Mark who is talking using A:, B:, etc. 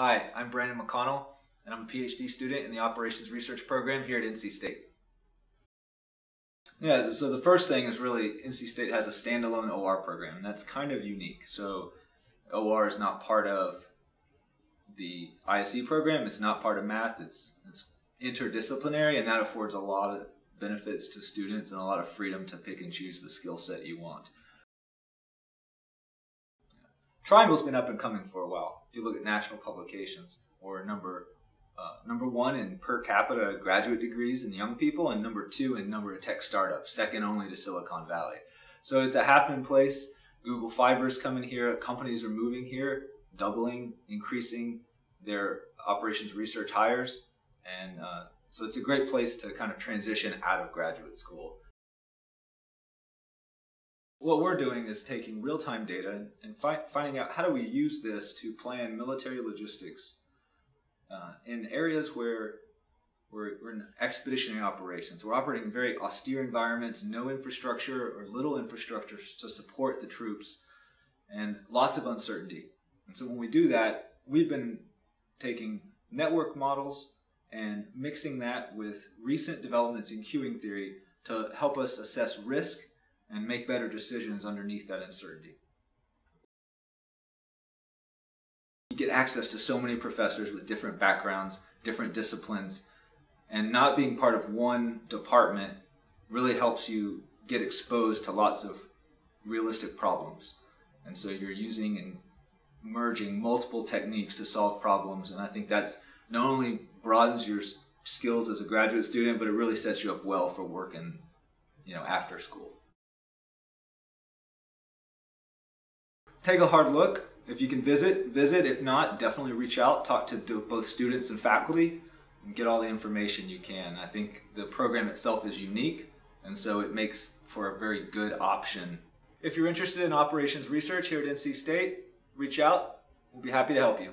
A: Hi, I'm Brandon McConnell, and I'm a PhD student in the Operations Research Program here at NC State. Yeah, so the first thing is really NC State has a standalone OR program, that's kind of unique. So OR is not part of the ISE program, it's not part of math, it's, it's interdisciplinary, and that affords a lot of benefits to students and a lot of freedom to pick and choose the skill set you want. Triangle's been up and coming for a while. If you look at national publications, or number uh, number one in per capita graduate degrees in young people, and number two in number of tech startups, second only to Silicon Valley. So it's a happening place. Google Fiber's coming here. Companies are moving here, doubling, increasing their operations research hires, and uh, so it's a great place to kind of transition out of graduate school what we're doing is taking real-time data and fi finding out how do we use this to plan military logistics uh, in areas where we're, we're, in expeditionary operations. We're operating in very austere environments, no infrastructure or little infrastructure to support the troops, and lots of uncertainty. And so when we do that, we've been taking network models and mixing that with recent developments in queuing theory to help us assess risk and make better decisions underneath that uncertainty. You get access to so many professors with different backgrounds, different disciplines, and not being part of one department really helps you get exposed to lots of realistic problems. And so you're using and merging multiple techniques to solve problems, and I think that's not only broadens your skills as a graduate student, but it really sets you up well for working, you know, after school. Take a hard look. If you can visit, visit. If not, definitely reach out, talk to both students and faculty, and get all the information you can. I think the program itself is unique, and so it makes for a very good option. If you're interested in operations research here at NC State, reach out. We'll be happy to help you.